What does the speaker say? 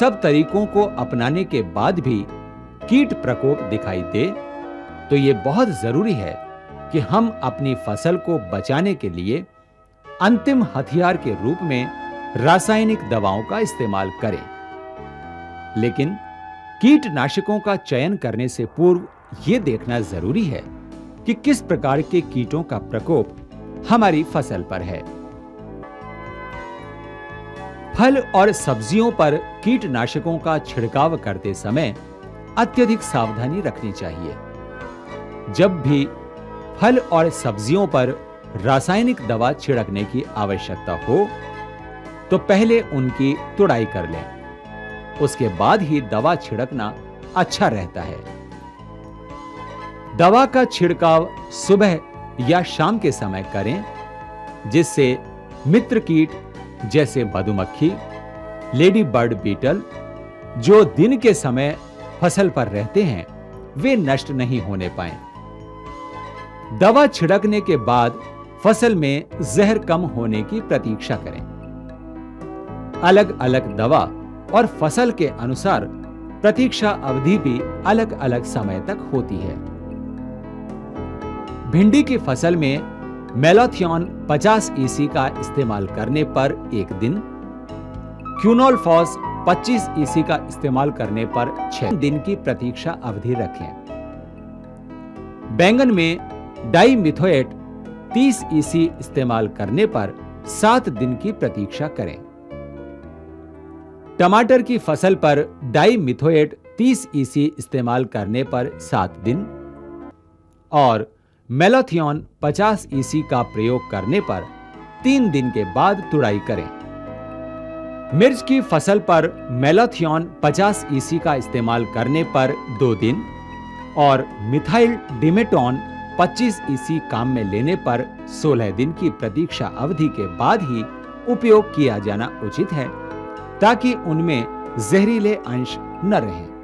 सब तरीकों को अपनाने के बाद भी कीट प्रकोप दिखाई दे तो ये बहुत ज़रूरी है कि हम अपनी फ़सल को बचाने के लिए अंतिम हथियार के रूप में रासायनिक दवाओं का इस्तेमाल करें। लेकिन कीटनाशकों का चयन करने से पूर्व यह देखना ज़रूरी है कि किस प्रकार के कीटों का प्रकोप हमारी फ़सल पर है। फल और सब्जियों पर कीटनाशकों का छिड़काव करते समय अत्यधिक सावधानी रखनी चाहिए। जब भी फल और सब्जियों पर रासायनिक दवा छिड़कने की आवश्यकता हो तो पहले उनकी तुड़ाई कर लें। उसके बाद ही दवा छिड़कना अच्छा रहता है। दवा का छिड़काव सुबह या शाम के समय करें, जिससे मित्र कीट जैसे मधुमक्खी, लेडी बर्ड बीटल, जो दिन के समय फ़सल पर रहते हैं, वे नष्ट नहीं होने पाए। दवा छिड़कने के बाद फ़सल में जहर कम होने की प्रतीक्षा करें। अलग अलग दवा और फ़सल के अनुसार प्रतीक्षा अवधि भी अलग अलग समय तक होती है। भिंडी की फ़सल में मेलाथियन 50 ईसी का इस्तेमाल करने पर एक दिन, क्यूनोल फॉस 25 ईसी का इस्तेमाल करने पर छह दिन की प्रतीक्षा अवधि रखें। बैंगन में डाई मिथोएट 30 ईसी इस्तेमाल करने पर सात दिन की प्रतीक्षा करें। टमाटर की फ़सल पर डाई मिथोएट 30 ईसी इस्तेमाल करने पर सात दिन और मेलाथियन 50 ईसी का प्रयोग करने पर तीन दिन के बाद तुड़ाई करें। मिर्च की फ़सल पर मेलाथियन 50 ईसी का इस्तेमाल करने पर दो दिन और मिथाइल डिमेटोन 25 ईसी काम में लेने पर 16 दिन की प्रतीक्षा अवधि के बाद ही उपयोग किया जाना उचित है, ताकि उनमें जहरीले अंश न रहें।